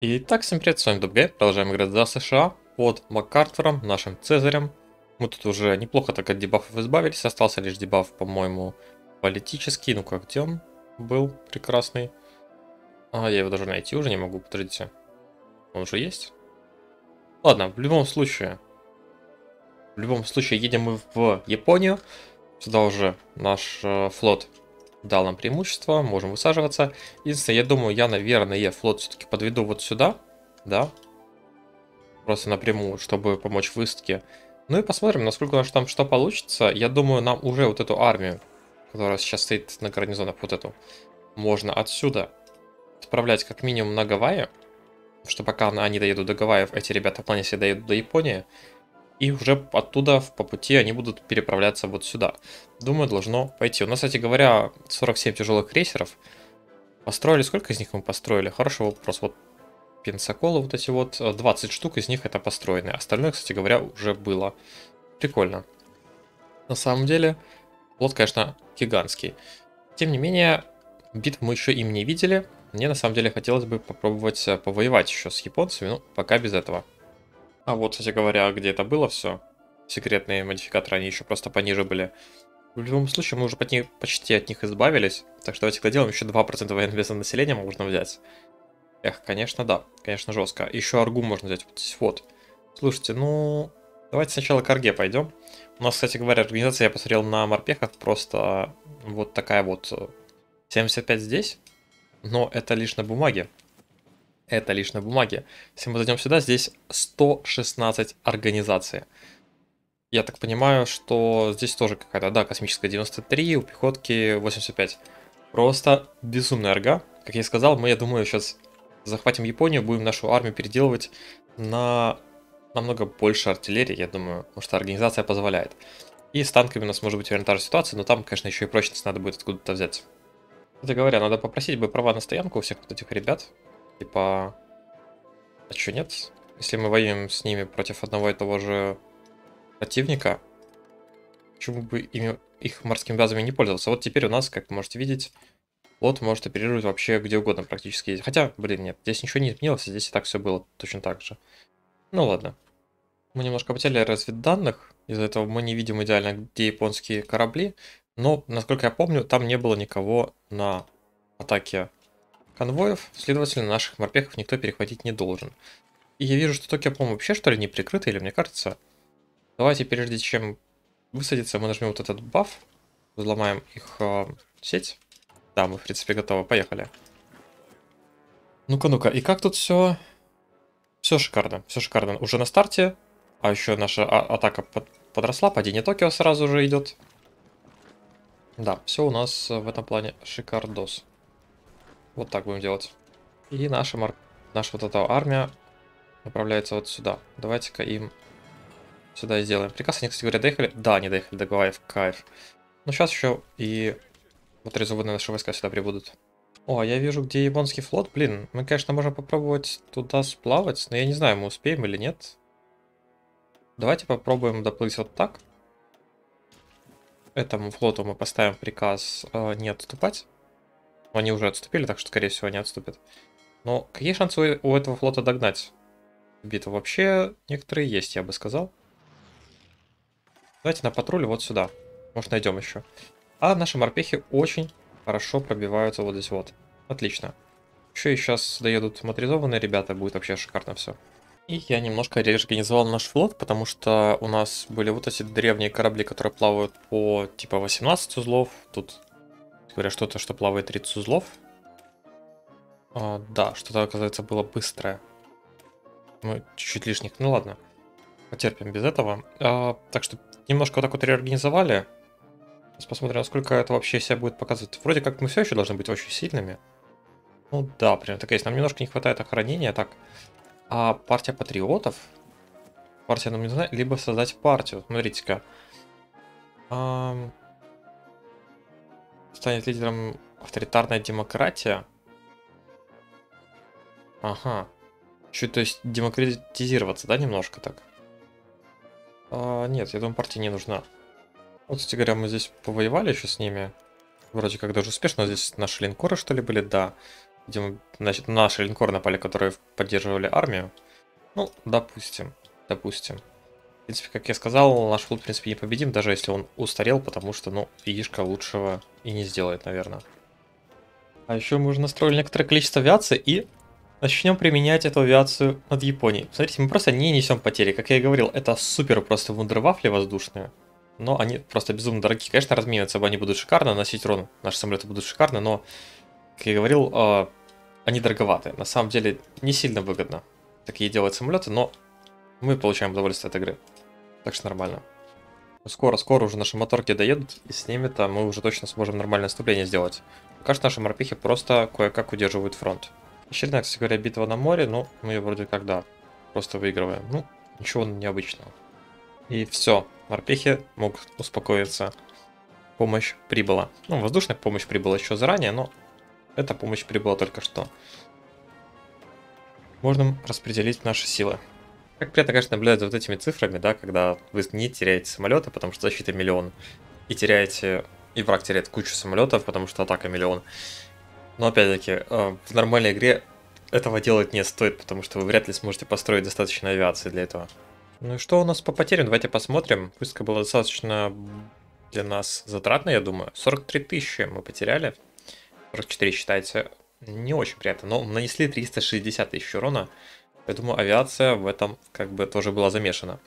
Итак, всем привет, с вами Дубгей, продолжаем играть за США под МакАртуром, нашим Цезарем. Мы тут уже неплохо так от дебафов избавились, остался лишь дебаф, по-моему, политический, ну как, где он был прекрасный? А, я его даже найти уже не могу, подождите. Он уже есть? Ладно, в любом случае, в любом случае едем мы в Японию, сюда уже наш э, флот дал нам преимущество, можем высаживаться. Единственное, я думаю, я, наверное, флот все-таки подведу вот сюда, да, просто напрямую, чтобы помочь высадке. Ну и посмотрим, насколько у нас там что получится. Я думаю, нам уже вот эту армию, которая сейчас стоит на гарнизонах, вот эту, можно отсюда отправлять как минимум на Гавайи, что пока они доедут до Гавайев, эти ребята в плане себе доедут до Японии, и уже оттуда по пути они будут переправляться вот сюда. Думаю, должно пойти. У нас, кстати говоря, 47 тяжелых крейсеров. Построили, сколько из них мы построили? Хороший вопрос. Вот пенсаколы вот эти вот, 20 штук из них это построены. Остальное, кстати говоря, уже было. Прикольно. На самом деле, флот, конечно, гигантский. Тем не менее, битв мы еще им не видели. Мне на самом деле хотелось бы попробовать э, повоевать еще с японцами, но пока без этого. А вот, кстати говоря, где это было все, секретные модификаторы, они еще просто пониже были. В любом случае, мы уже почти от них избавились, так что давайте доделаем еще 2% военного населения можно взять. Эх, конечно, да, конечно, жестко. Еще аргу можно взять, вот здесь вот. Слушайте, ну, давайте сначала к арге пойдем. У нас, кстати говоря, организация, я посмотрел на морпехах, просто вот такая вот 75 здесь, но это лишь на бумаге это лишь на бумаге. Если мы зайдем сюда, здесь 116 организаций. Я так понимаю, что здесь тоже какая-то, да, космическая 93, у пехотки 85. Просто безумная арга. Как я и сказал, мы, я думаю, сейчас захватим Японию, будем нашу армию переделывать на намного больше артиллерии, я думаю, потому что организация позволяет. И с танками у нас может быть верно та же ситуация, но там, конечно, еще и прочность надо будет откуда-то взять. Кстати говоря, надо попросить бы права на стоянку у всех вот этих ребят. Типа... А чё нет? Если мы воюем с ними против одного и того же противника, почему бы ими, их морскими базами не пользоваться? Вот теперь у нас, как можете видеть, флот может оперировать вообще где угодно практически. Хотя, блин, нет, здесь ничего не изменилось, здесь и так все было точно так же. Ну ладно. Мы немножко потеряли разведданных, из-за этого мы не видим идеально, где японские корабли. Но, насколько я помню, там не было никого на атаке конвоев, следовательно, наших морпехов никто перехватить не должен. И я вижу, что Токио, по-моему, вообще что ли не прикрыто, или мне кажется. Давайте, прежде чем высадиться, мы нажмем вот этот баф, взломаем их э, сеть. Да, мы, в принципе, готовы. Поехали. Ну-ка, ну-ка, и как тут все... Все шикарно, все шикарно. Уже на старте, а еще наша а атака под подросла, падение Токио сразу же идет. Да, все у нас в этом плане шикардос. Вот так будем делать. И наша, мар... наша вот эта армия направляется вот сюда. Давайте-ка им сюда сделаем. Приказ, они, кстати говоря, доехали? Да, они доехали до Гавайев, кайф. Ну, сейчас еще и моторизованные наши войска сюда прибудут. О, я вижу, где японский флот. Блин, мы, конечно, можем попробовать туда сплавать, но я не знаю, мы успеем или нет. Давайте попробуем доплыть вот так. Этому флоту мы поставим приказ э, не отступать. Они уже отступили, так что, скорее всего, они отступят. Но какие шансы у этого флота догнать битву? Вообще, некоторые есть, я бы сказал. Давайте на патруле вот сюда. Может, найдем еще. А наши морпехи очень хорошо пробиваются вот здесь вот. Отлично. Еще и сейчас доедут моторизованные ребята, будет вообще шикарно все. И я немножко реорганизовал наш флот, потому что у нас были вот эти древние корабли, которые плавают по типа 18 узлов. Тут говоря, что-то, что плавает 30 узлов. А, да, что-то, оказывается, было быстрое. Ну, чуть-чуть лишних. Ну ладно, потерпим без этого. А, так что немножко вот так вот реорганизовали. Сейчас посмотрим, насколько это вообще себя будет показывать. Вроде как мы все еще должны быть очень сильными. Ну да, примерно так есть. Нам немножко не хватает охранения. Так, а партия патриотов? Партия нам не знаю. Либо создать партию. Смотрите-ка. Um, станет лидером авторитарная демократия. Ага. Чуть, то есть, демократизироваться, да, немножко так? А, нет, я думаю, партия не нужна. Вот, кстати говоря, мы здесь повоевали еще с ними. Вроде как даже успешно. Здесь наши линкоры, что ли, были, да. Видимо, значит, наши линкоры напали, которые поддерживали армию. Ну, допустим, допустим. Принципе, как я сказал, наш флот, в принципе, не победим, даже если он устарел, потому что, ну, яишка лучшего и не сделает, наверное. А еще мы уже настроили некоторое количество авиации и начнем применять эту авиацию над Японией. Смотрите, мы просто не несем потери. Как я и говорил, это супер просто вундервафли воздушные. Но они просто безумно дорогие. Конечно, размениваться они будут шикарно, носить урон наши самолеты будут шикарно, но, как я говорил, а, они дороговаты. На самом деле, не сильно выгодно такие делать самолеты, но мы получаем удовольствие от игры. Так что нормально. Скоро-скоро уже наши моторки доедут, и с ними-то мы уже точно сможем нормальное наступление сделать. Пока что наши морпехи просто кое-как удерживают фронт. Очередная, кстати говоря, битва на море, но мы ее вроде как, да, просто выигрываем. Ну, ничего необычного. И все, морпехи могут успокоиться. Помощь прибыла. Ну, воздушная помощь прибыла еще заранее, но эта помощь прибыла только что. Можно распределить наши силы. Как приятно, конечно, наблюдать за вот этими цифрами, да, когда вы не теряете самолеты, потому что защита миллион, и теряете, и враг теряет кучу самолетов, потому что атака миллион. Но опять-таки, э, в нормальной игре этого делать не стоит, потому что вы вряд ли сможете построить достаточно авиации для этого. Ну и что у нас по потерям? Давайте посмотрим. Пуска была достаточно для нас затратно, я думаю. 43 тысячи мы потеряли. 44 считайте. Не очень приятно, но нанесли 360 тысяч урона. Думаю, авиация в этом как бы тоже была замешана.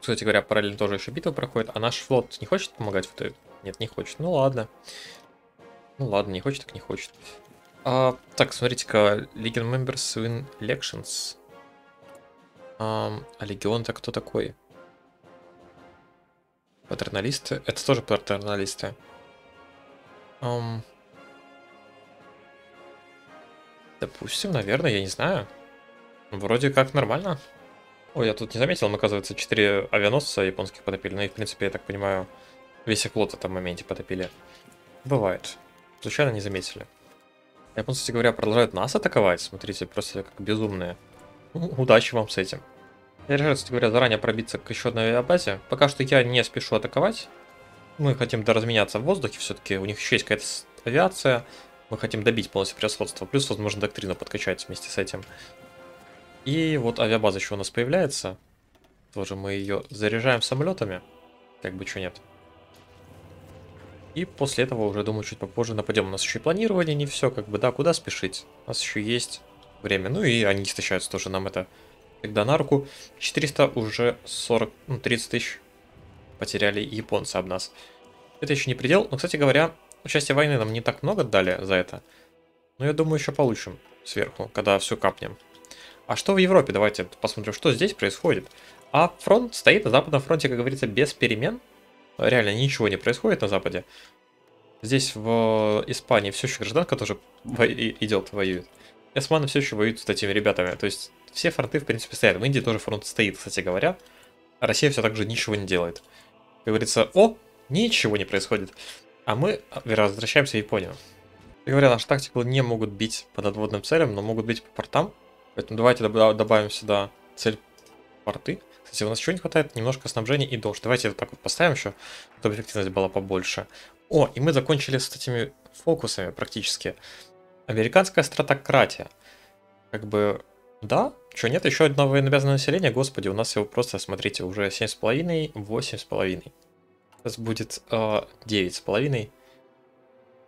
Кстати говоря, параллельно тоже еще битва проходит. А наш флот не хочет помогать в этой? Нет, не хочет. Ну ладно. Ну ладно, не хочет, так не хочет. А, так, смотрите-ка, Legion Members win elections. А, а Легион это кто такой? Патерналисты? Это тоже патерналисты. Um, допустим, наверное, я не знаю. Вроде как нормально. Ой, я тут не заметил, оказывается, 4 авианосца японских потопили. Ну и, в принципе, я так понимаю, весь их флот в этом моменте потопили. Бывает. Случайно не заметили. Японцы, кстати говоря, продолжают нас атаковать. Смотрите, просто как безумные. Ну, удачи вам с этим. Я решаю, кстати говоря, заранее пробиться к еще одной авиабазе. Пока что я не спешу атаковать. Мы хотим доразменяться в воздухе все-таки. У них еще есть какая-то авиация. Мы хотим добить полностью превосходство. Плюс, возможно, доктрину подкачать вместе с этим. И вот авиабаза еще у нас появляется. Тоже мы ее заряжаем самолетами. Как бы что нет. И после этого уже, думаю, чуть попозже нападем. У нас еще и планирование не все, как бы, да, куда спешить. У нас еще есть время. Ну и они истощаются тоже, нам это тогда на руку. 400 уже 40, ну, 30 тысяч потеряли японцы об нас. Это еще не предел. Но, кстати говоря, участие войны нам не так много дали за это. Но я думаю, еще получим сверху, когда все капнем. А что в Европе? Давайте посмотрим, что здесь происходит. А фронт стоит на западном фронте, как говорится, без перемен реально ничего не происходит на Западе. Здесь в Испании все еще гражданка тоже во идет, воюет. Османы все еще воюют с этими ребятами. То есть все фронты, в принципе, стоят. В Индии тоже фронт стоит, кстати говоря. Россия все так же ничего не делает. Как говорится, о, ничего не происходит. А мы возвращаемся в Японию. Говоря, наши тактикалы не могут бить по надводным целям, но могут бить по портам. Поэтому давайте добавим сюда цель порты. Кстати, у нас еще не хватает немножко снабжения и дождь. Давайте вот так вот поставим еще, чтобы эффективность была побольше. О, и мы закончили с этими фокусами практически. Американская стратократия. Как бы, да, что, нет еще одного военнообязанного населения? Господи, у нас его просто, смотрите, уже 7,5, 8,5. Сейчас будет э, 9,5.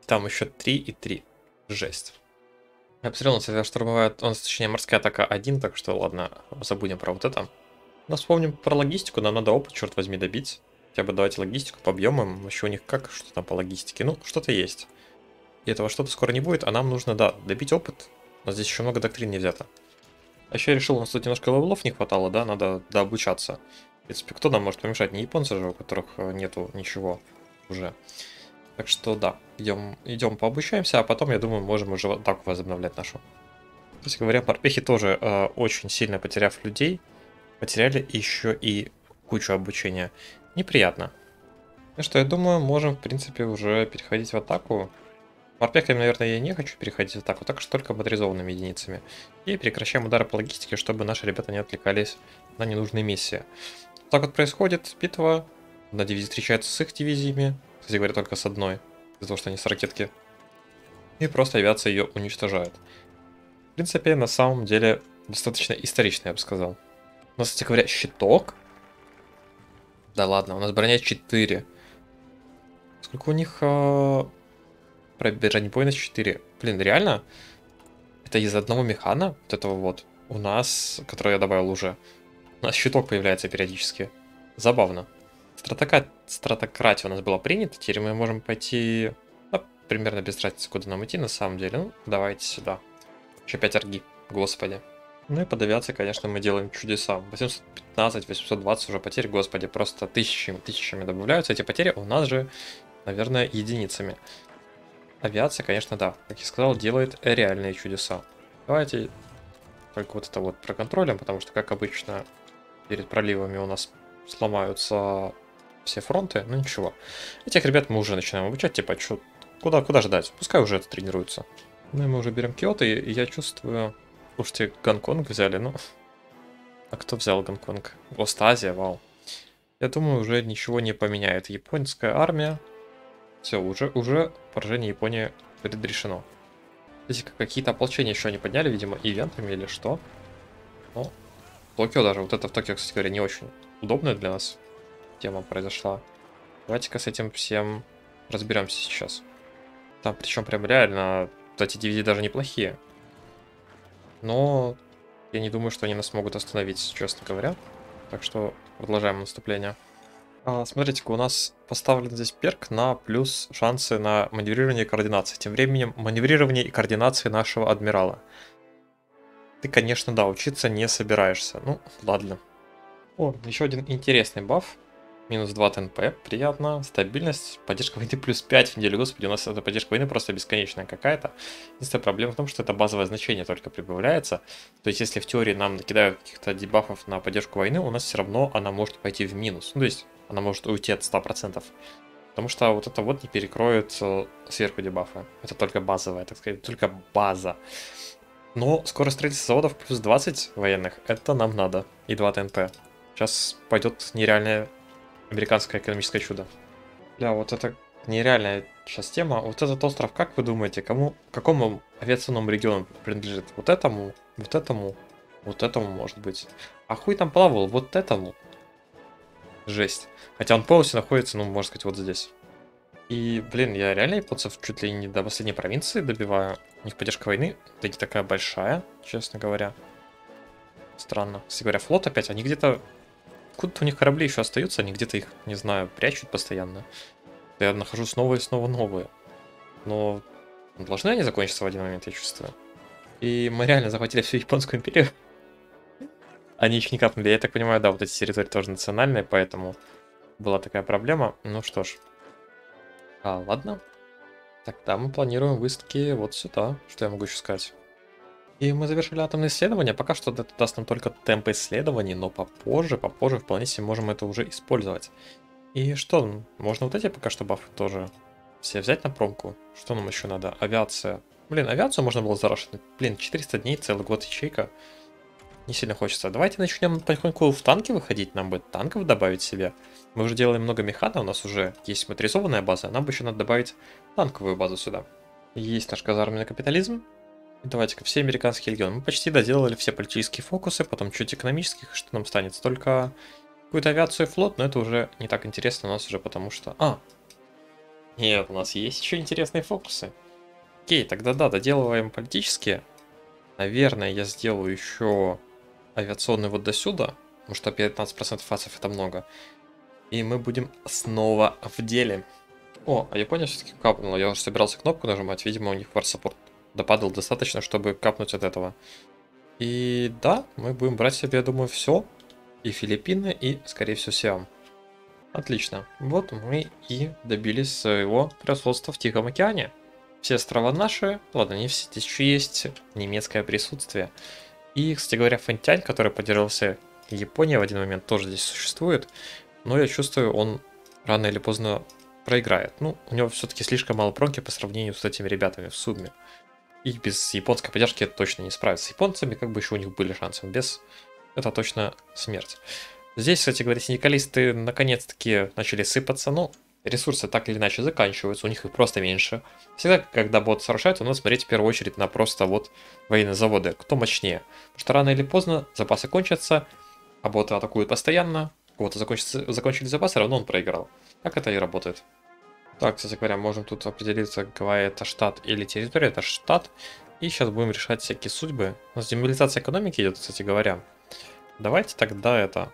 Там еще 3 и 3. Жесть. Я посмотрел, у нас штурмовая, нас, точнее, морская атака 1, так что ладно, забудем про вот это. Но вспомним про логистику, нам надо опыт, черт возьми, добить. Хотя бы давайте логистику по объемам. Еще у них как, что там по логистике? Ну, что-то есть. И этого что-то скоро не будет, а нам нужно, да, добить опыт. Но здесь еще много доктрин не взято. А еще я решил, у нас тут немножко левелов не хватало, да, надо дообучаться. В принципе, кто нам может помешать? Не японцы же, у которых э, нету ничего уже. Так что да, идем, идем пообучаемся, а потом, я думаю, можем уже атаку возобновлять нашу. Кстати говоря, морпехи тоже э, очень сильно потеряв людей, потеряли еще и кучу обучения. Неприятно. Ну что, я думаю, можем, в принципе, уже переходить в атаку. Морпехами, наверное, я не хочу переходить в атаку, так что только моторизованными единицами. И прекращаем удары по логистике, чтобы наши ребята не отвлекались на ненужные миссии. Так вот происходит битва. На дивизии встречается с их дивизиями. Кстати говоря, только с одной. Из-за того, что они с ракетки и просто авиация ее уничтожает. В принципе, на самом деле, достаточно исторично, я бы сказал. У нас, кстати говоря, щиток. Да ладно, у нас броня 4. Сколько у них... Э, бронебойность 4. Блин, реально? Это из одного механа, вот этого вот, у нас, который я добавил уже, у нас щиток появляется периодически. Забавно. Стратока... Стратократия у нас была принята, теперь мы можем пойти... Да, примерно без разницы, куда нам идти на самом деле. Ну, давайте сюда. Еще 5 арги, господи. Ну и под авиацией, конечно, мы делаем чудеса. 815, 820 уже потерь, господи, просто тысячами, тысячами добавляются эти потери, у нас же, наверное, единицами. Авиация, конечно, да, как я сказал, делает реальные чудеса. Давайте только вот это вот проконтролим, потому что, как обычно, перед проливами у нас сломаются все фронты, ну ничего. Этих ребят мы уже начинаем обучать, типа, что, куда, куда ждать? Пускай уже это тренируется. Ну и мы уже берем Киото, и я чувствую... Слушайте, Гонконг взяли, ну... А кто взял Гонконг? Остазия, вау. Я думаю, уже ничего не поменяет. Японская армия. Все, уже, уже поражение Японии предрешено. Здесь какие-то ополчения еще не подняли, видимо, ивентами или что. Ну, Токио даже. Вот это в Токио, кстати говоря, не очень удобная для нас тема произошла. Давайте-ка с этим всем разберемся сейчас. Там причем прям реально эти DVD даже неплохие. Но я не думаю, что они нас могут остановить, честно говоря. Так что продолжаем наступление. А, Смотрите-ка, у нас поставлен здесь перк на плюс шансы на маневрирование и координации. Тем временем маневрирование и координации нашего адмирала. Ты, конечно, да, учиться не собираешься. Ну, ладно. О, еще один интересный баф. Минус 2 ТНП, приятно. Стабильность, поддержка войны плюс 5 в неделю. Господи, у нас эта поддержка войны просто бесконечная какая-то. Единственная проблема в том, что это базовое значение только прибавляется. То есть, если в теории нам накидают каких-то дебафов на поддержку войны, у нас все равно она может пойти в минус. Ну, то есть, она может уйти от 100%. Потому что вот это вот не перекроет э, сверху дебафы. Это только базовая, так сказать, только база. Но скорость строительства заводов плюс 20 военных, это нам надо. И 2 ТНП. Сейчас пойдет нереальное американское экономическое чудо. Бля, вот это нереальная сейчас тема. Вот этот остров, как вы думаете, кому, какому авиационному региону принадлежит? Вот этому, вот этому, вот этому, может быть. А хуй там плавал? Вот этому. Жесть. Хотя он полностью находится, ну, можно сказать, вот здесь. И, блин, я реально японцев чуть ли не до последней провинции добиваю. У них поддержка войны, да не такая большая, честно говоря. Странно. Кстати говоря, флот опять, они где-то... Откуда-то у них корабли еще остаются, они где-то их, не знаю, прячут постоянно. Я нахожу снова и снова новые. Но должны они закончиться в один момент, я чувствую. И мы реально захватили всю Японскую империю. Они еще не капнули. Я так понимаю, да, вот эти территории тоже национальные, поэтому была такая проблема. Ну что ж. А, ладно. Тогда мы планируем выставки вот сюда. Что я могу еще сказать? И мы завершили атомные исследования. Пока что это даст нам только темп исследований, но попозже, попозже вполне себе можем это уже использовать. И что, можно вот эти пока что бафы тоже все взять на промку? Что нам еще надо? Авиация. Блин, авиацию можно было зарашить. Блин, 400 дней, целый год ячейка. Не сильно хочется. Давайте начнем потихоньку в танки выходить. Нам бы танков добавить себе. Мы уже делаем много механа, у нас уже есть моторизованная база. Нам бы еще надо добавить танковую базу сюда. Есть наш казарменный капитализм. Давайте-ка все американские легионы. Мы почти доделали все политические фокусы, потом чуть экономических, что нам станет. Только какую-то авиацию и флот, но это уже не так интересно у нас уже, потому что... А! Нет, у нас есть еще интересные фокусы. Окей, тогда да, доделываем политические. Наверное, я сделаю еще авиационный вот до сюда, потому что 15% фасов это много. И мы будем снова в деле. О, а Япония все-таки капнула. Я уже собирался кнопку нажимать. Видимо, у них варсаппорт допадал достаточно, чтобы капнуть от этого. И да, мы будем брать себе, я думаю, все. И Филиппины, и, скорее всего, Сиам. Отлично. Вот мы и добились своего превосходства в Тихом океане. Все острова наши. Ладно, не все. Здесь еще есть немецкое присутствие. И, кстати говоря, Фэнтянь, который поддержался Япония в один момент, тоже здесь существует. Но я чувствую, он рано или поздно проиграет. Ну, у него все-таки слишком мало пронки по сравнению с этими ребятами в сумме. И без японской поддержки это точно не справится. С японцами как бы еще у них были шансы. Без это точно смерть. Здесь, кстати говоря, синдикалисты наконец-таки начали сыпаться. Ну, ресурсы так или иначе заканчиваются, у них их просто меньше. Всегда, когда бот сражается, надо смотреть в первую очередь на просто вот военные заводы, кто мощнее. Потому что рано или поздно запасы кончатся, а боты атакуют постоянно, у бота закончились запасы, равно он проиграл. Так это и работает. Так, кстати говоря, можем тут определиться, какая это штат или территория. Это штат. И сейчас будем решать всякие судьбы. У нас демобилизация экономики идет, кстати говоря. Давайте тогда это,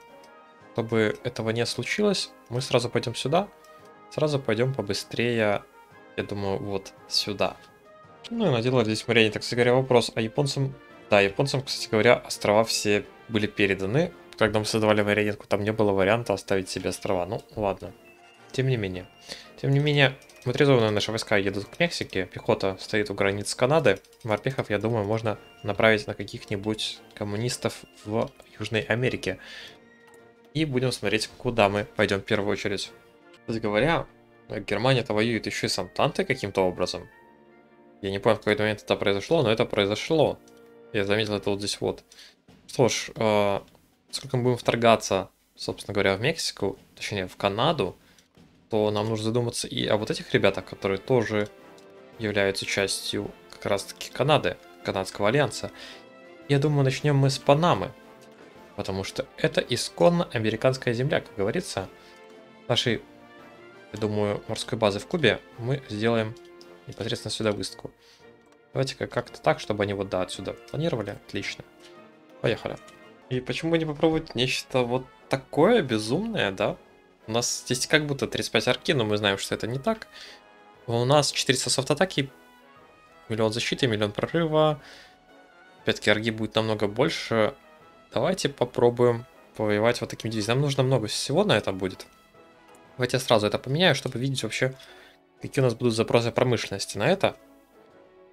чтобы этого не случилось, мы сразу пойдем сюда. Сразу пойдем побыстрее, я думаю, вот сюда. Ну и наделали здесь Мариане, так сказать говоря, вопрос. А японцам... Да, японцам, кстати говоря, острова все были переданы. Когда мы создавали марионетку, там не было варианта оставить себе острова. Ну, ладно. Тем не менее. Тем не менее, моторизованные наши войска едут к Мексике, пехота стоит у границ Канады. Морпехов, я думаю, можно направить на каких-нибудь коммунистов в Южной Америке. И будем смотреть, куда мы пойдем в первую очередь. Кстати говоря, Германия-то воюет еще и с Антантой каким-то образом. Я не понял, в какой момент это произошло, но это произошло. Я заметил это вот здесь вот. Что ж, э, сколько мы будем вторгаться, собственно говоря, в Мексику, точнее в Канаду, то нам нужно задуматься и о вот этих ребятах, которые тоже являются частью как раз-таки Канады, Канадского альянса. Я думаю, начнем мы с Панамы, потому что это исконно американская земля, как говорится. Нашей, я думаю, морской базы в Кубе мы сделаем непосредственно сюда выставку. Давайте-ка как-то так, чтобы они вот да, отсюда планировали. Отлично. Поехали. И почему не попробовать нечто вот такое безумное, да? У нас здесь как будто 35 арки, но мы знаем, что это не так. У нас 400 софт-атаки, миллион защиты, миллион прорыва. Опять-таки арги будет намного больше. Давайте попробуем повоевать вот таким дивизией. Нам нужно много всего на это будет. Давайте я сразу это поменяю, чтобы видеть вообще, какие у нас будут запросы промышленности на это.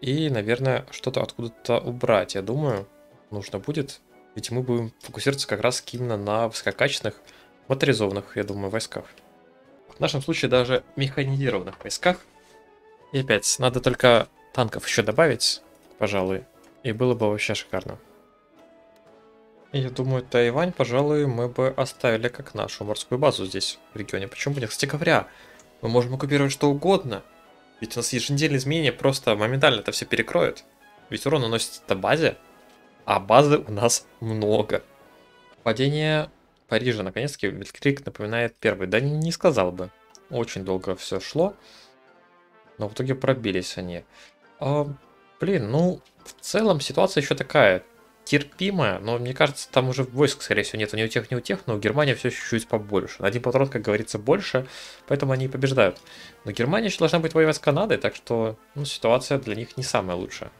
И, наверное, что-то откуда-то убрать, я думаю, нужно будет. Ведь мы будем фокусироваться как раз именно на высококачественных моторизованных, я думаю, войсках. В нашем случае даже механизированных войсках. И опять, надо только танков еще добавить, пожалуй, и было бы вообще шикарно. Я думаю, Тайвань, пожалуй, мы бы оставили как нашу морскую базу здесь, в регионе. Почему нет? Кстати говоря, мы можем оккупировать что угодно. Ведь у нас еженедельные изменения просто моментально это все перекроют. Ведь урон наносится на базе, а базы у нас много. Падение Парижа, наконец-таки, Вильтрик напоминает первый. Да не, сказал бы. Очень долго все шло. Но в итоге пробились они. А, блин, ну, в целом ситуация еще такая терпимая, но мне кажется, там уже войск, скорее всего, нет ни у тех, ни у тех, но у Германии все чуть-чуть побольше. Один патрон, как говорится, больше, поэтому они и побеждают. Но Германия еще должна быть воевать с Канадой, так что ну, ситуация для них не самая лучшая.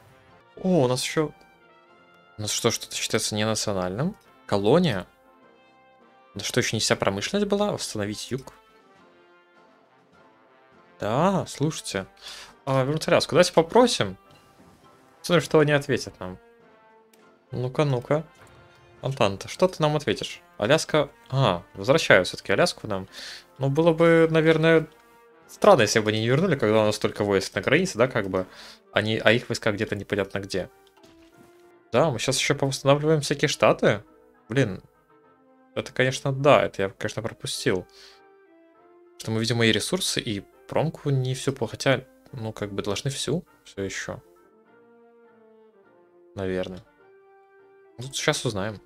О, у нас еще... У нас что, что-то считается ненациональным? Колония? Да что, еще не вся промышленность была? Восстановить юг? Да, слушайте. А, Вернуться давайте попросим. Смотрим, что они ответят нам. Ну-ка, ну-ка. Антанта, что ты нам ответишь? Аляска... А, возвращаю все-таки Аляску нам. Ну, было бы, наверное, странно, если бы они не вернули, когда у нас столько войск на границе, да, как бы. Они, а их войска где-то непонятно где. Да, мы сейчас еще повосстанавливаем всякие штаты. Блин, это, конечно, да, это я, конечно, пропустил. Что мы видим мои ресурсы и промку не всю, хотя, ну, как бы должны всю все еще. Наверное. Ну, сейчас узнаем.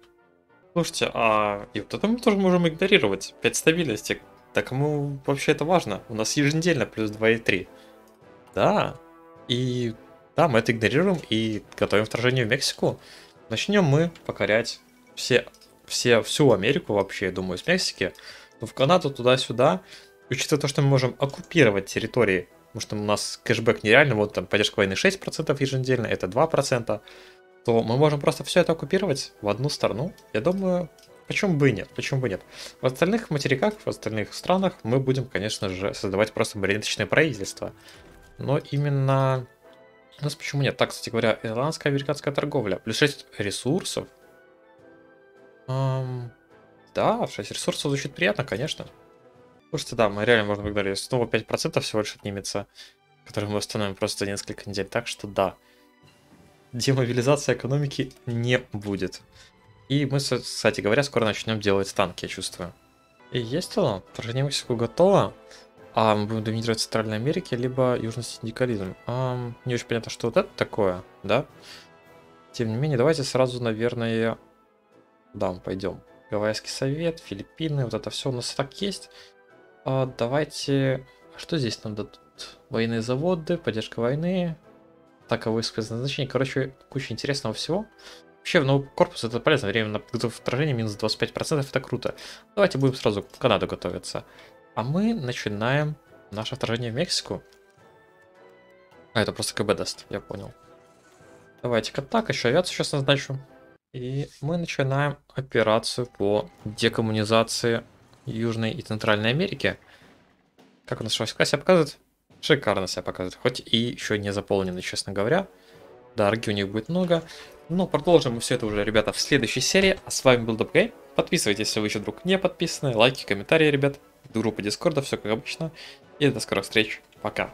Слушайте, а и вот это мы тоже можем игнорировать. 5 стабильности. Да кому вообще это важно? У нас еженедельно плюс 2,3. Да. И да, мы это игнорируем и готовим вторжение в Мексику. Начнем мы покорять все все, всю Америку вообще, я думаю, с Мексики, в Канаду туда-сюда, учитывая то, что мы можем оккупировать территории, потому что у нас кэшбэк нереально, вот там поддержка войны 6% еженедельно, это 2%, то мы можем просто все это оккупировать в одну страну. Я думаю, почему бы и нет, почему бы нет. В остальных материках, в остальных странах мы будем, конечно же, создавать просто марионеточное правительство. Но именно... У нас почему нет? Так, кстати говоря, ирландская американская торговля. Плюс 6 ресурсов. Um, да, 6 ресурсов звучит приятно, конечно. Слушайте, да, мы реально можно выиграть. Снова 5% всего лишь отнимется, который мы восстановим просто за несколько недель. Так что да, демобилизация экономики не будет. И мы, кстати говоря, скоро начнем делать танки, я чувствую. И есть оно, вторжение Мексику готово. А, мы будем доминировать в Центральной Америке, либо Южный синдикализм. А, не очень понятно, что вот это такое, да? Тем не менее, давайте сразу, наверное, да, мы пойдем. Гавайский совет, Филиппины, вот это все у нас так есть. А, давайте... А что здесь нам дадут? Военные заводы, поддержка войны, таковые спецназначения. Короче, куча интересного всего. Вообще, ну, корпус это полезно. Время на подготовку вторжения минус 25%, это круто. Давайте будем сразу к Канаду готовиться. А мы начинаем наше вторжение в Мексику. А, это просто КБ даст, я понял. Давайте-ка так, еще авиацию сейчас назначу. И мы начинаем операцию по декоммунизации Южной и Центральной Америки. Как у нас войска себя показывает? Шикарно себя показывает. Хоть и еще не заполнены, честно говоря. Да, арги у них будет много. Но продолжим мы все это уже, ребята, в следующей серии. А с вами был Дабгей. Подписывайтесь, если вы еще вдруг не подписаны. Лайки, комментарии, ребят. Группа Дискорда, все как обычно. И до скорых встреч. Пока.